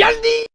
미안디